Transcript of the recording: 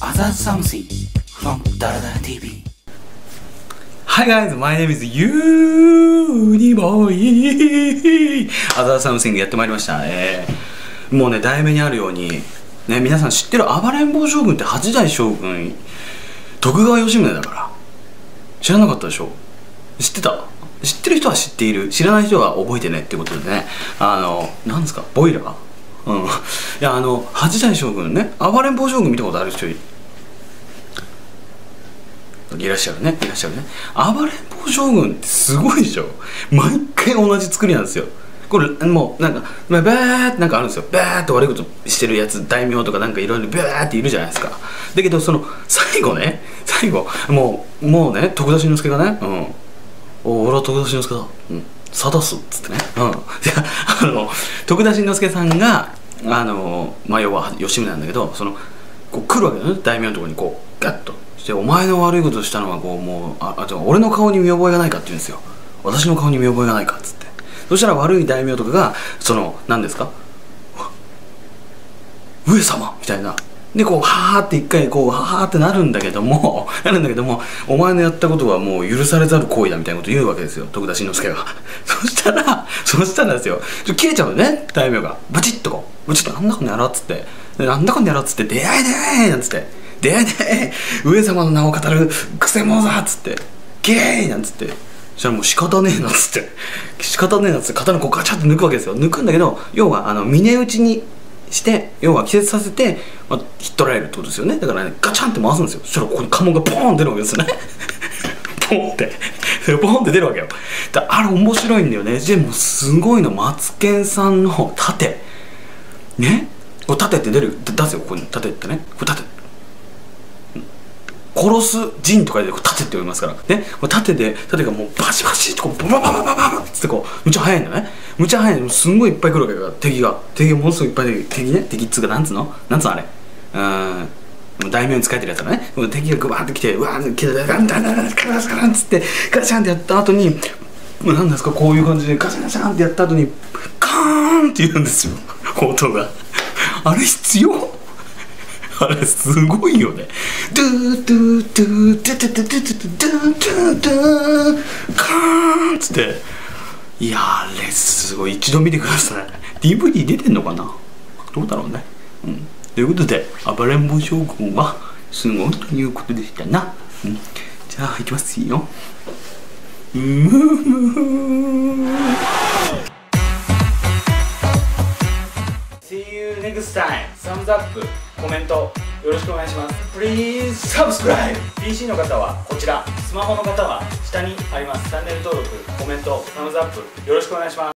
Other something from Dada TV. Hi guys, my name is Uniboy! Other something やってまいりました。えー、もうね、題名にあるように、ね、皆さん知ってる暴れん坊将軍って八代将軍、徳川吉宗だから。知らなかったでしょ？知ってた？知ってる人は知っている。知らない人は覚えてねっていうことでね。あの、なんですか？ボイラー？うん。いや、あの、八代将軍ね、暴れん坊将軍見たことある人いらっしゃるね。いらっしゃるね。暴れん坊将軍ってすごいでしょ。毎回同じ作りなんですよ。これもうなんかバーってなんかあるんですよ。バーって悪いことしてるやつ大名とかなんかいろいろバーっているじゃないですか。だけどその最後ね最後もうもうね徳田新之助がねうん。お俺は徳田新之助だ。うん。定すっつってね。うん。あの徳田新之助さんがあのまあ要は吉宗なんだけどそのこう来るわけだよね。大名のところにこうガッと。してお前の悪いことしたのはこうもうああじゃあ俺の顔に見覚えがないかって言うんですよ。私の顔に見覚えがないかっつって。そしたら悪い大名とかがその何ですか？上様みたいなでこうはーって一回こうはーってなるんだけども なるんだけどもお前のやったことはもう許されざる行為だみたいなこと言うわけですよ。徳田新之助が そしたらそしたらですよ。ちょ切れちゃうね大名が。バチッとこう。バチッとなんだこの野郎っつって。なんだこの野郎っつって出会い出会いなんつって。出会い出会い。上様の名を語るくせ者だっつって。ゲーイなんつって。そしたらもう仕方ねえなっつって。仕方ねえなっつって。刀こうガチャッと抜くわけですよ。抜くんだけど要はあの峰打ちにして要は気絶させて、まあ、引っ取られるってことですよね。だからねガチャンって回すんですよ。そしたらここに家紋がポーン出るわけですよね。ポーンって。それポンって出るわけよ。だあれ面白いんだよね。でもすごいの。マツケンさんの盾。ね？こう盾って出る？出すよ。ここに盾ってね。これ盾。殺す陣とかでこう盾って読みますから。ね。これ盾で盾がもうバシバシってこうバババババババッつってこうむちゃ速いんだねむちゃ速いのすんごいいっぱい来るわけだから敵が敵がものすごいいっぱい敵ね敵っつうかなんつうのなんつうのあれうーん大名に使えてるやつだね敵がグバーって来てうわーって来てガンガンガンガンガンガンつってガシャンってやった後に何ですかこういう感じでガシャンガシャンってやった後にカーンって言うんですよ音があれ必要あれすごいよね。ドゥドゥドゥドゥドゥドゥドゥドゥドゥドゥドゥカーンっつっていやあれすごい一度見てください DVD 出てんのかなどうだろうね、うん、ということで暴れん坊将軍はすごいということでしたな、うん、じゃあいきますよむむ See you next time. サムズアップコメントよろしくお願いします。Please subscribe! PC の方はこちら、スマホの方は下にあります。チャンネル登録、コメント、サムズアップよろしくお願いします。